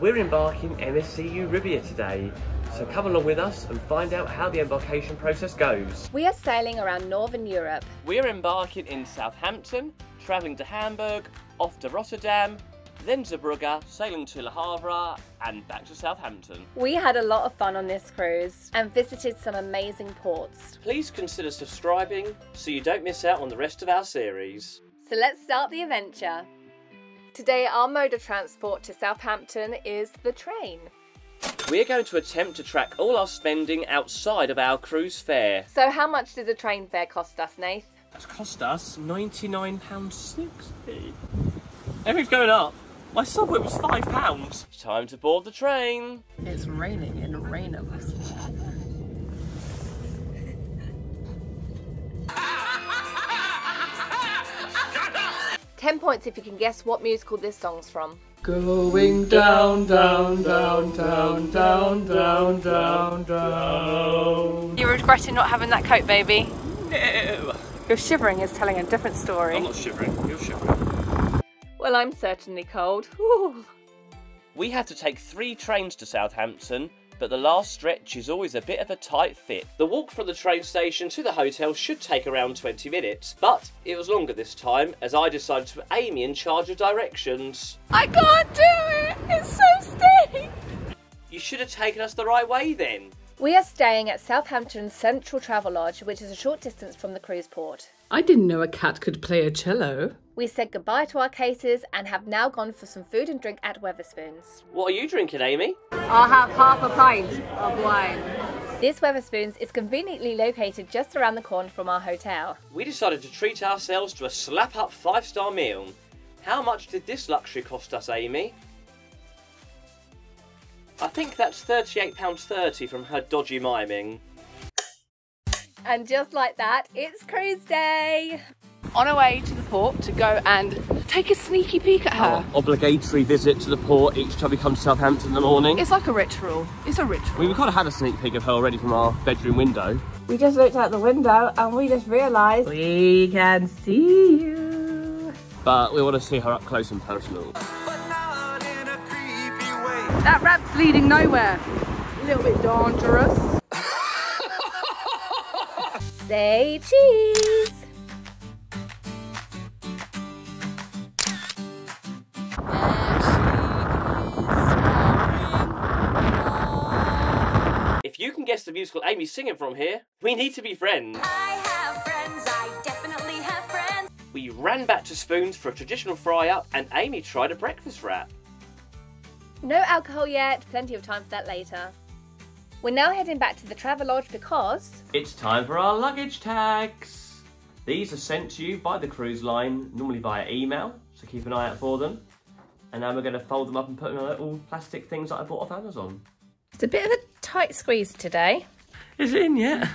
We're embarking MSC Euribia today, so come along with us and find out how the embarkation process goes. We are sailing around Northern Europe. We're embarking in Southampton, travelling to Hamburg, off to Rotterdam, then Zeebrugge, sailing to Le Havre, and back to Southampton. We had a lot of fun on this cruise and visited some amazing ports. Please consider subscribing so you don't miss out on the rest of our series. So let's start the adventure. Today, our mode of transport to Southampton is the train. We're going to attempt to track all our spending outside of our cruise fare. So, how much did the train fare cost us, Nath? It's cost us £99.60. Everything's going up. My subway was £5. It's time to board the train. It's raining in Raynham. 10 points if you can guess what musical this song's from. Going down, down, down, down, down, down, down, down. You're regretting not having that coat, baby? No. Your shivering is telling a different story. I'm not shivering. You're shivering. Well, I'm certainly cold. Whew. We had to take three trains to Southampton, but the last stretch is always a bit of a tight fit. The walk from the train station to the hotel should take around 20 minutes, but it was longer this time as I decided to put Amy in charge of directions. I can't do it! It's so steep! You should have taken us the right way then. We are staying at Southampton Central Travelodge, which is a short distance from the cruise port. I didn't know a cat could play a cello. We said goodbye to our cases and have now gone for some food and drink at Wetherspoons. What are you drinking, Amy? I'll have half a pint of wine. This Wetherspoons is conveniently located just around the corner from our hotel. We decided to treat ourselves to a slap up five star meal. How much did this luxury cost us, Amy? I think that's £38.30 from her dodgy miming. And just like that, it's cruise day! On our way to the port to go and take a sneaky peek at her. Obligatory visit to the port each time we come to Southampton in the morning. It's like a ritual. It's a ritual. we kind of had a sneak peek of her already from our bedroom window. We just looked out the window and we just realised we can see you. But we want to see her up close and personal. That ramp's leading nowhere. A little bit dangerous. Say cheese! If you can guess the musical Amy's singing from here, we need to be friends. I have friends, I definitely have friends. We ran back to Spoons for a traditional fry up, and Amy tried a breakfast wrap. No alcohol yet, plenty of time for that later. We're now heading back to the Travelodge because It's time for our luggage tags. These are sent to you by the cruise line, normally via email, so keep an eye out for them. And now we're going to fold them up and put them in little plastic things that I bought off Amazon. it's a bit of a tight squeeze today. Is it in yet?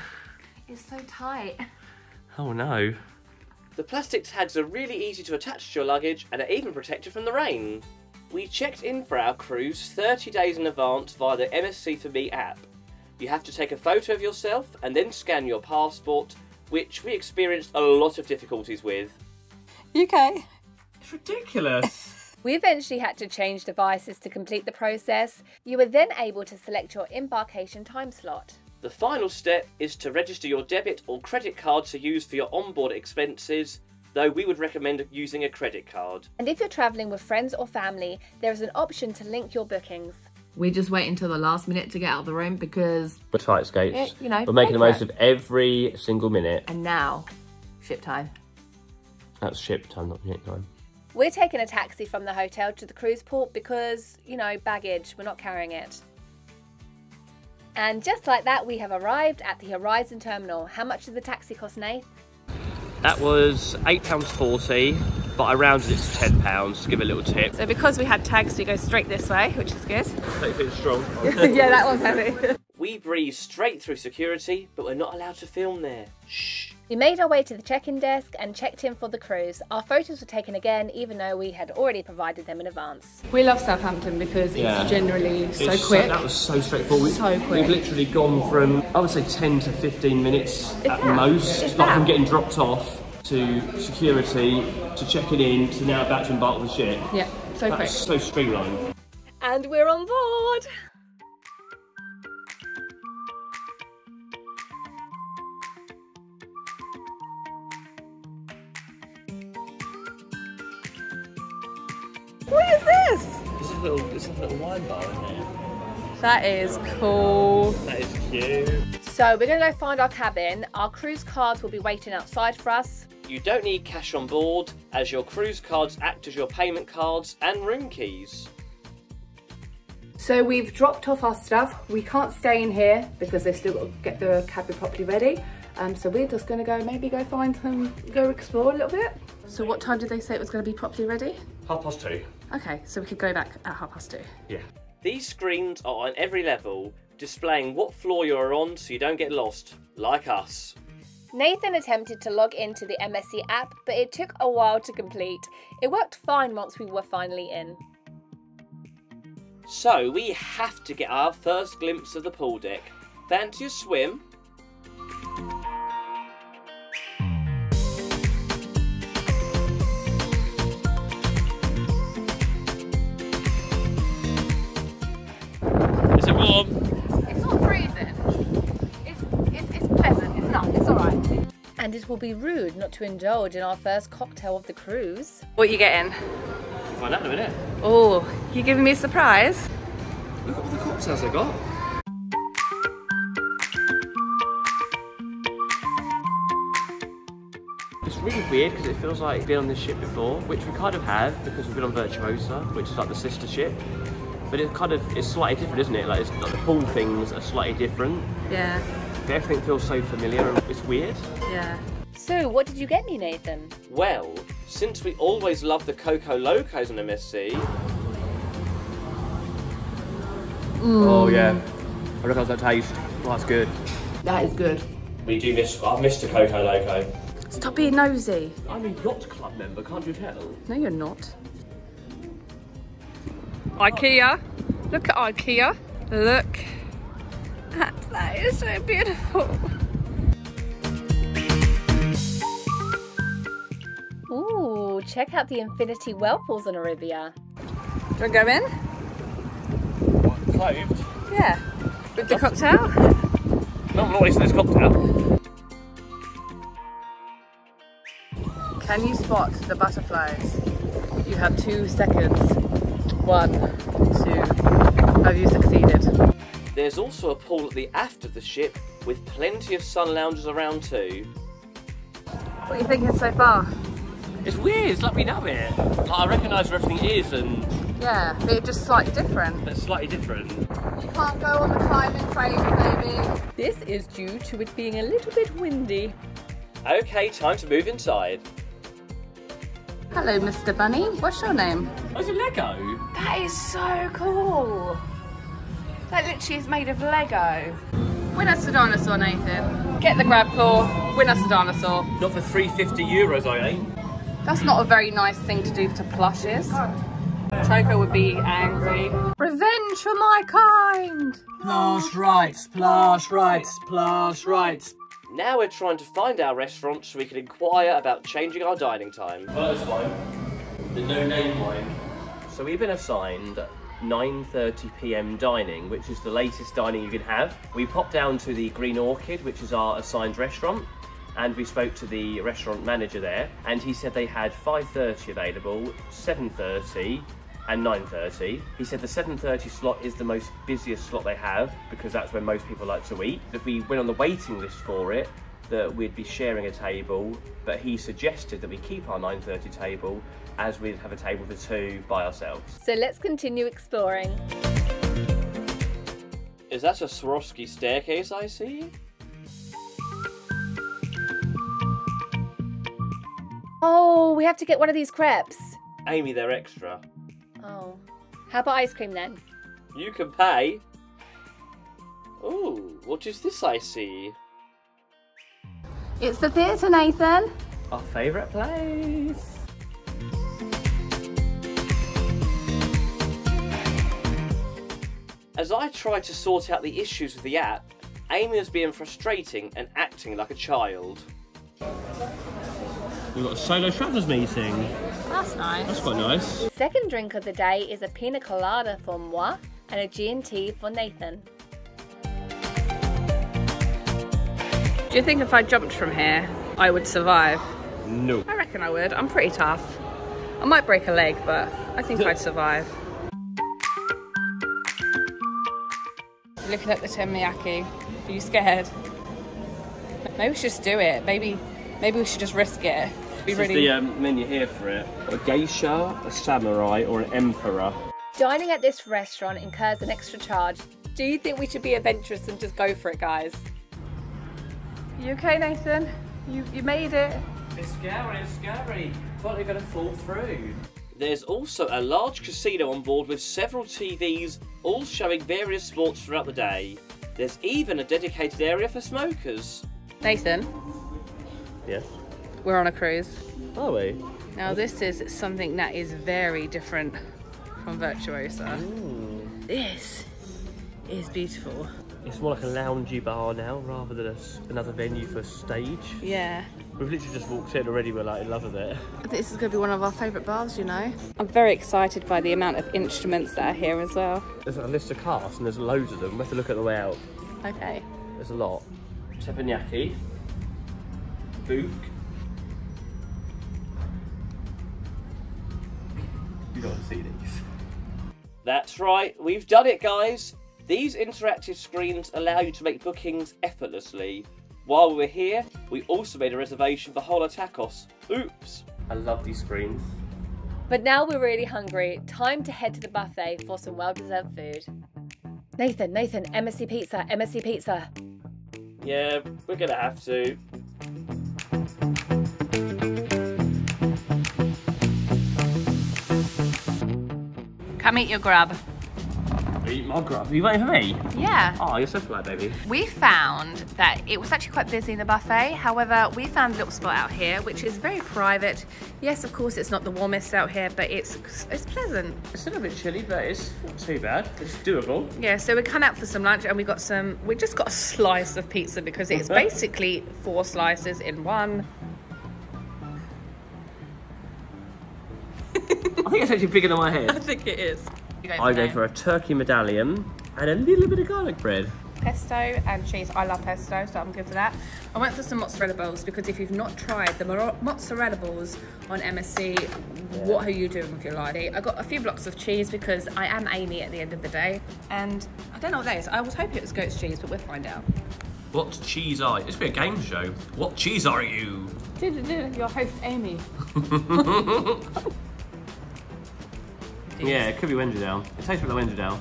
It's so tight. Oh no. The plastic tags are really easy to attach to your luggage and are even protected from the rain. We checked in for our cruise 30 days in advance via the MSC for Me app. You have to take a photo of yourself and then scan your passport, which we experienced a lot of difficulties with. UK. It's ridiculous. We eventually had to change devices to complete the process. You were then able to select your embarkation time slot. the final step is to register your debit or credit card to use for your onboard expenses, though we would recommend using a credit card. And if you're travelling with friends or family, there is an option to link your bookings. We just wait until the last minute to get out of the room because, We're tight skates. Yeah, you know, We're making the most of every single minute. and now, ship time. That's ship time, not minute time. We're taking a taxi from the hotel to the cruise port because, you know, baggage, we're not carrying it. And just like that, we have arrived at the Horizon Terminal. How much did the taxi cost, Nath? That was £8.40, but I rounded it to £10 to give a little tip. So because we had tags, we go straight this way, which is good. Take it strong. yeah, that one's heavy. we breezed straight through security, but we're not allowed to film there. Shh. We made our way to the check-in desk and checked in for the cruise. Our photos were taken again, even though we had already provided them in advance. We love Southampton because Yeah. it's generally so It's quick. that was so straightforward. So quick. We've literally gone from, I would say, 10 to 15 minutes at that. most. It's like that. from getting dropped off to security to checking in to now about to embark on the ship. yeah, so quick. So streamlined. And we're on board! What is this? There's a little, there's a little wine bar in there. That is cool. That is cute. So we're going to go find our cabin. Our cruise cards will be waiting outside for us. You don't need cash on board, as your cruise cards act as your payment cards and room keys. So we've dropped off our stuff. We can't stay in here because they've still got to get the cabin properly ready. Um, so we're just gonna go maybe go find some, go explore a little bit. So what time did they say it was going to be properly ready? Half past two. Okay, so we could go back at half past two. Yeah. These screens are on every level, displaying what floor you're on so you don't get lost, like us. Nathan attempted to log into the MSC app, but it took a while to complete. It worked fine once we were finally in. So we have to get our first glimpse of the pool deck. Fancy a swim? And it will be rude not to indulge in our first cocktail of the cruise. What are you getting? Find out in a minute. Oh, you're giving me a surprise? Look at all the cocktails they got. It's really weird because it feels like we've been on this ship before, which we kind of have because we've been on Virtuosa, which is like the sister ship. But it kind of it's slightly different, isn't it? Like, it's, like the pool things are slightly different. Yeah, But everything feels so familiar and it's weird. yeah. So, what did you get me, Nathan? Well, since we always love the Coco Locos on MSC. Mm. Oh yeah, I recognise that taste. Oh, that's good. That is good. We do miss. Uh, I've missed a Coco Loco. Stop being nosy. I'm a yacht club member, can't you tell? No, you're not. IKEA. Look at IKEA. Look. That, that is so beautiful. Ooh, check out the infinity whirlpools in Euribia. Do you want to go in? Clothed? Yeah. With the cocktail? No, I'm not wasting this cocktail. Can you spot the butterflies? You have two seconds. One, two. Have you succeeded? There's also a pool at the aft of the ship with plenty of sun lounges around too. What are you thinking so far? It's weird, it's like we know it. Like, I recognise where everything is and Yeah, but it's just slightly different. it's slightly different. You can't go on the climbing frame, baby. This is due to it being a little bit windy. Okay, time to move inside. Hello, Mr. Bunny. What's your name? Oh, it's a Lego. That is so cool. That literally is made of Lego. Win us a dinosaur, Nathan. Get the grab claw. Win us a dinosaur. Not for 350 euros, I ain't. That's not a very nice thing to do to plushes. Choco would be angry. Revenge for my kind. Plush rights, plush rights, plush rights. Now we're trying to find our restaurant so we can inquire about changing our dining time. First one, the no name wine. So we've been assigned 9:30 p.m. dining, which is the latest dining you can have. We popped down to the Green Orchid, which is our assigned restaurant, and we spoke to the restaurant manager there, and he said they had 5:30 available, 7:30, and 9.30. He said the 7.30 slot is the most busiest slot they have because that's when most people like to eat. If we went on the waiting list for it, that we'd be sharing a table, but he suggested that we keep our 9.30 table as we'd have a table for two by ourselves. So let's continue exploring. Is that a Swarovski staircase I see? Oh, we have to get one of these crepes. Amy, they're extra. Oh. How about ice cream then? You can pay. Oh, what is this I see? It's the theatre, Nathan. Our favourite place. As I try to sort out the issues with the app, Amy is being frustrating and acting like a child. We've got a solo travellers meeting. That's nice. That's quite nice. Second drink of the day is a pina colada for moi and a G&T for Nathan. Do you think if I jumped from here, I would survive? No. I reckon I would. I'm pretty tough. I might break a leg, but I think I'd survive. Looking at the teppanyaki, are you scared? Maybe we should just do it. Maybe, maybe we should just risk it. Be This really. is the um, menu here for it. A geisha, a samurai, or an emperor. Dining at this restaurant incurs an extra charge. Do you think we should be adventurous and just go for it, guys? You okay, Nathan? You you made it. It's scary, it's scary. Thought they're going to fall through. There's also a large casino on board with several TVs, all showing various sports throughout the day. There's even a dedicated area for smokers. Nathan, Yes. we're on a cruise. Are we? Now this is something that is very different from Virtuosa. Mm. This is beautiful. It's more like a loungy bar now rather than a s another venue for a stage. Yeah. We've literally just walked in already, we're like in love with it. I think this is going to be one of our favourite bars, you know. I'm very excited by the amount of instruments that are here as well. There's a list of casts and there's loads of them. We have to look at the way out. Okay. There's a lot. Teppanyaki. Book. You don't want to see these. That's right, we've done it, guys. These interactive screens allow you to make bookings effortlessly. While we were here, we also made a reservation for Hola Tacos. Oops. I love these screens. But now we're really hungry. Time to head to the buffet for some well deserved food. Nathan, Nathan, MSC Pizza, MSC Pizza. Yeah, we're gonna have to. Come eat your grub. Eat my grub. Are you waiting for me? Yeah. Oh, you're so polite, baby. We found that it was actually quite busy in the buffet. However, we found a little spot out here, which is very private. Yes, of course, it's not the warmest out here, but it's it's pleasant. It's a little bit chilly, but it's not too bad. It's doable. Yeah, so we come out for some lunch and we got some, we just got a slice of pizza because it's basically four slices in one. I think it's actually bigger than my head. I think it is. You go I go now. for a turkey medallion and a little bit of garlic bread. pesto and cheese. I love pesto, so I'm good for that. I went for some mozzarella balls because if you've not tried the moro- mozzarella balls on MSC, what are you doing with your life? I got a few blocks of cheese because I am Amy at the end of the day, and I don't know what that is. I was hoping it was goat's cheese, but we'll find out. What cheese are you? It's been a game show. What cheese are you? Your host Amy. Yeah, it could be Wensleydale. It tastes like the Wensleydale.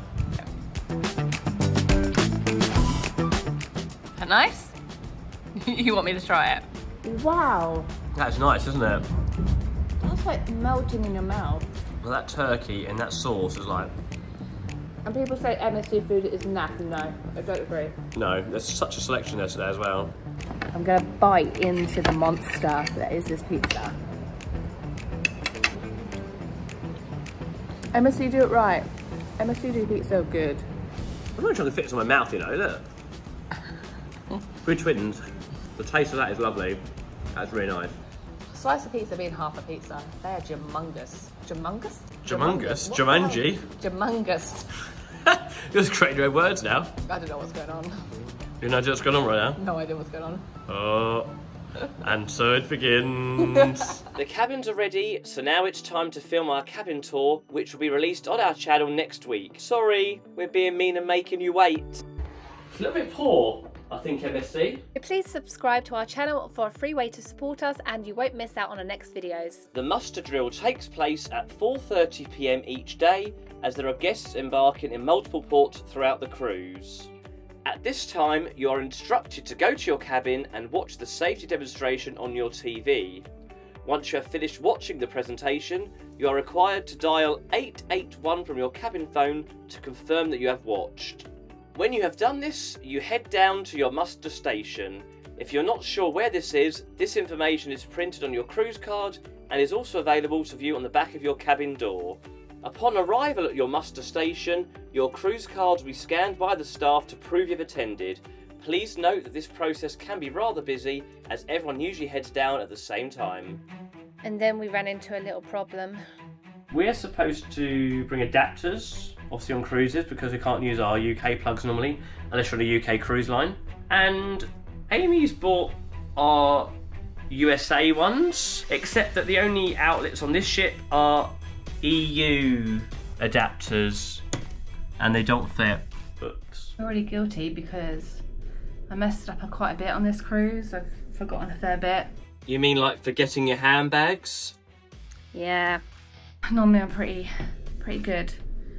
Nice. you want me to try it? Wow, That's nice, isn't it? that's like melting in your mouth. Well, that turkey and that sauce is like, And people say MSC food is naff. No, I don't agree. no, there's such a selection there today as well. I'm gonna bite into the monster that is this pizza. MSC do it right. MSC do pizza so good. I'm not trying to fit it in my mouth, you know, look. We're twins. The taste of that is lovely. That's really nice. Slice of pizza being half a pizza. They are humongous. Humongous? Humongous? What the hell? Jumanji? Humongous. You're just creating your own words now. I don't know what's going on. You know what's going on right now? No idea what's going on. now? Oh. And so it begins. the cabins are ready, so now it's time to film our cabin tour, which will be released on our channel next week. Sorry, we're being mean and making you wait. It's a little bit poor, I think, MSC. Please subscribe to our channel for a free way to support us and you won't miss out on our next videos. The muster drill takes place at 4.30pm each day as there are guests embarking in multiple ports throughout the cruise. At this time, you are instructed to go to your cabin and watch the safety demonstration on your TV. Once you have finished watching the presentation, you are required to dial 881 from your cabin phone to confirm that you have watched. When you have done this, you head down to your muster station. If you're not sure where this is, this information is printed on your cruise card and is also available to view on the back of your cabin door. Upon arrival at your muster station, your cruise card will be scanned by the staff to prove you've attended. Please note that this process can be rather busy as everyone usually heads down at the same time. And then we ran into a little problem. We're supposed to bring adapters, obviously on cruises, because we can't use our UK plugs normally, unless you're on a UK cruise line. And Amy's bought our USA ones, except that the only outlets on this ship are EU adapters, and they don't fit. Oops. I'm already guilty because I messed up quite a bit on this cruise. I've forgotten a fair bit. You mean like forgetting your handbags? Yeah. Normally I'm pretty, pretty good.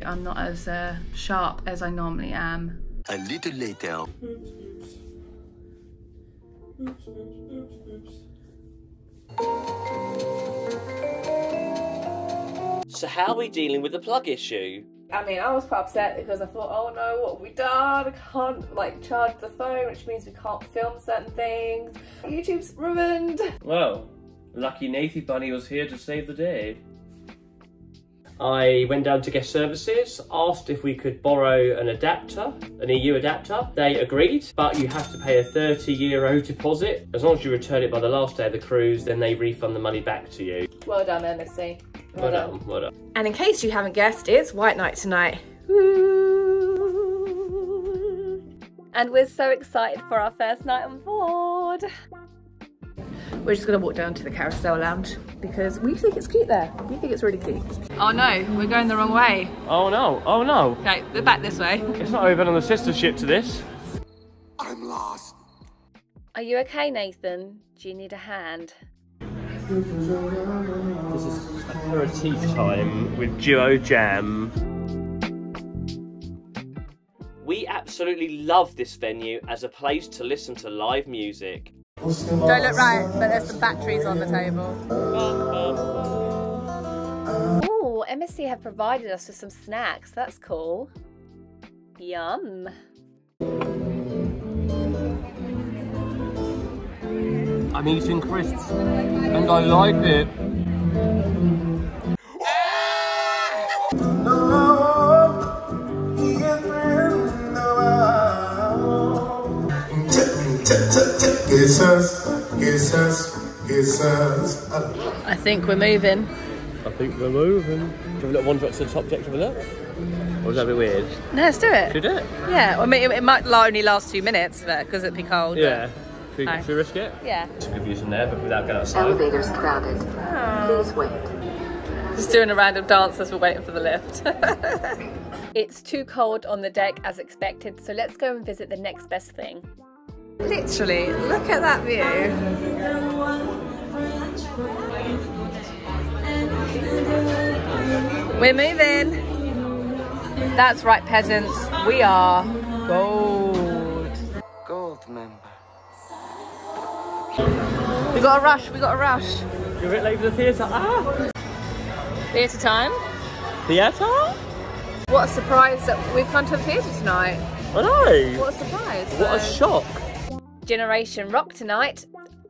I'm not as uh, sharp as I normally am. A little later. So how are we dealing with the plug issue? I mean, I was quite upset because I thought, oh no, what have we done? I can't like charge the phone, which means we can't film certain things. YouTube's ruined. Well, lucky Nathy Bunny was here to save the day. I went down to guest services, asked if we could borrow an adapter, an EU adapter. They agreed, but you have to pay a 30 euro deposit. As long as you return it by the last day of the cruise, then they refund the money back to you. Well done, MSC. Well done, well done. And in case you haven't guessed, it's White Night tonight. And we're so excited for our first night on board. We're just gonna walk down to the carousel lounge because we think it's cute there. We think it's really cute. Oh no, we're going the wrong way. Oh no, oh no. Okay, we're back this way. It's not even on the sister ship to this. I'm lost. Are you okay, Nathan? Do you need a hand? This aperitif time with Duo Jam. We absolutely love this venue as a place to listen to live music. Don't look right, but there's some batteries on the table. Oh, MSC have provided us with some snacks. That's cool. Yum. I'm eating crisps and I like it. Quizás, quizás, quizás. I think we're moving. I think we're moving. Do we have a little wander up to the top deck to have a look? Or is that a bit weird? No, let's do it. Should we do it? Yeah, I mean, it, it might only last two minutes because it'd be cold. Yeah. Should we, Aye. should we risk it? Yeah. Some good views in there, but without going outside. Elevator's crowded. Oh. Please wait. Just doing a random dance as we're waiting for the lift. It's too cold on the deck as expected, so let's go and visit the next best thing. Literally, look at that view. We're moving. That's right, peasants. We are gold. Gold member. We got a rush. We got a rush. You're a bit late for the theatre. Ah! Theatre time. Theatre? What a surprise that we've come to the theatre tonight. I know. What a surprise. What a shock. Generation Rock tonight.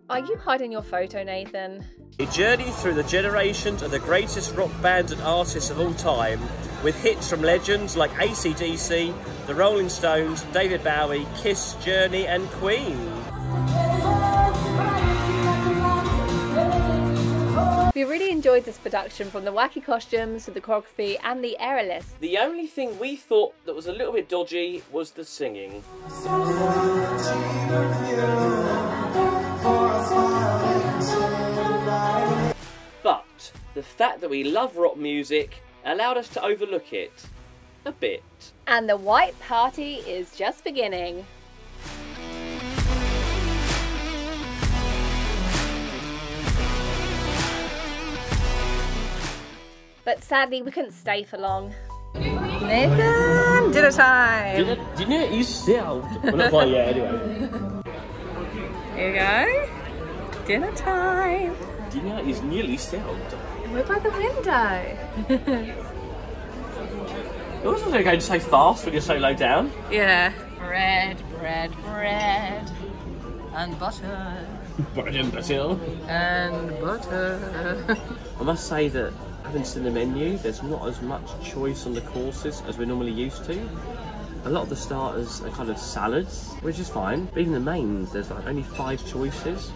Are you hiding your photo, Nathan? A journey through the generations of the greatest rock bands and artists of all time, with hits from legends like ACDC, the Rolling Stones, David Bowie, Kiss, Journey, and Queen. We really enjoyed this production from the wacky costumes to the choreography and the aerialists. The only thing we thought that was a little bit dodgy was the singing. But the fact that we love rock music allowed us to overlook it a bit. And the white party is just beginning. But sadly, we couldn't stay for long. Nathan, dinner time. Did, it, did you you? Well, not quite yet, anyway. Here you go. Dinner time. Dinner is nearly sailed. We're by the window. It wasn't going to so fast when you're so low down. Yeah. Bread, bread, bread. And butter. Bread and butter. And butter. I must say that having seen the menu, there's not as much choice on the courses as we're normally used to. A lot of the starters are kind of salads, which is fine. But even the mains, there's like only five choices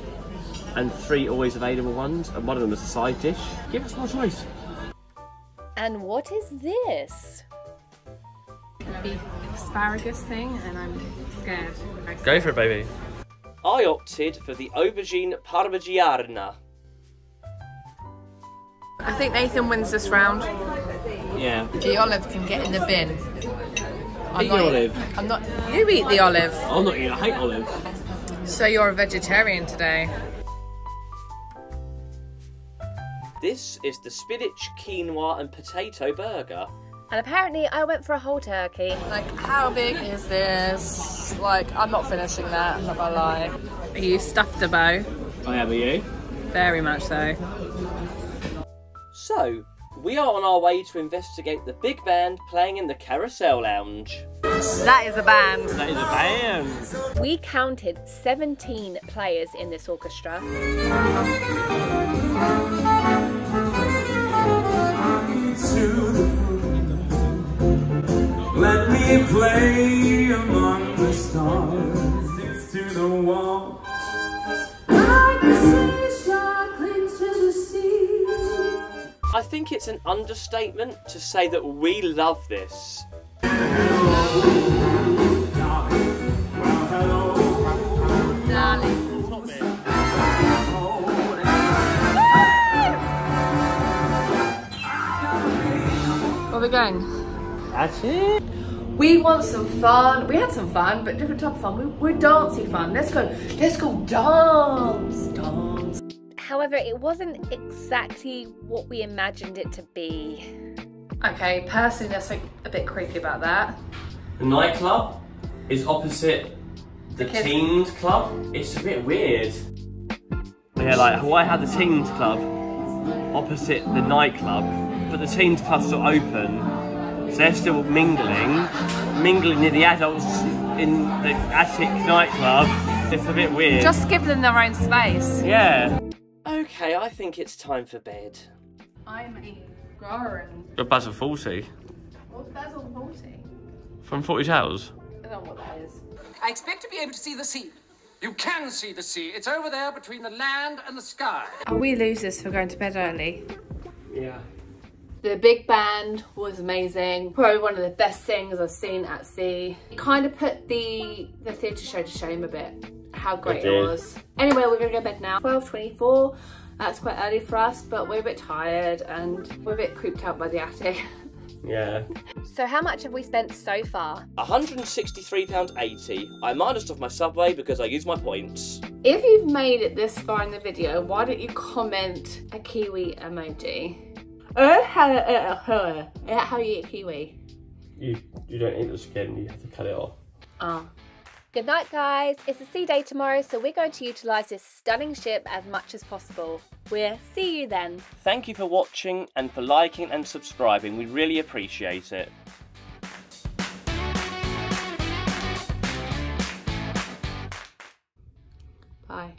and three always available ones, and one of them is a side dish. Give us more choice. And what is this? Beef asparagus thing, and I'm scared. Go for it, baby. I opted for the aubergine parmigiana. I think Nathan wins this round. Yeah. The olive can get in the bin. I'm Eat not, your olive. I'm not. You eat the olive. I'm not eating. I hate olive. So you're a vegetarian today. This is the spinach, quinoa, and potato burger. And apparently, I went for a whole turkey. Like, how big is this? Like, I'm not finishing that. I'm not gonna lie. Are you stuffed a bow? I am. Are you? Very much so. So, we are on our way to investigate the big band playing in the Carousel Lounge. That is a band. That is a band. We counted 17 players in this orchestra. Let me play among the stars next to the wall. I think it's an understatement to say that we love this. Where are we going? That's it. We want some fun. We had some fun, but different type of fun. We, we're dancey fun. Let's go. Let's go dance. Dance. However, it wasn't exactly what we imagined it to be. Okay, personally, there's something a bit creepy about that. The nightclub is opposite the Kids- teens club. It's a bit weird. Yeah, like Hawaii had the teens club opposite the nightclub, but the teens club's still open, so they're still mingling, mingling near the adults in the attic nightclub. It's a bit weird. Just give them their own space. yeah. Okay, I think it's time for bed. I'm a Garin. You're Basil Fawlty What's Basil Fawlty? from Fawlty Towers. I don't know what that is. I expect to be able to see the sea. You can see the sea. It's over there between the land and the sky. Are we losers for going to bed early? Yeah. The big band was amazing. Probably one of the best things I've seen at sea. It kind of put the the theatre show to shame a bit. How great it, did. was. Anyway, we're gonna go to bed now. 12:24. That's quite early for us, but we're a bit tired and we're a bit creeped out by the attic. Yeah. So, how much have we spent so far? £163.80. I minused off my subway because I use my points. if you've made it this far in the video, why don't you comment a kiwi emoji? Uh, how, uh, uh, uh, how you eat kiwi? You you don't eat the skin, you have to cut it off. Oh. Good night, guys. It's a sea day tomorrow, so we're going to utilise this stunning ship as much as possible. We'll see you then. Thank you for watching and for liking and subscribing. We really appreciate it. Bye.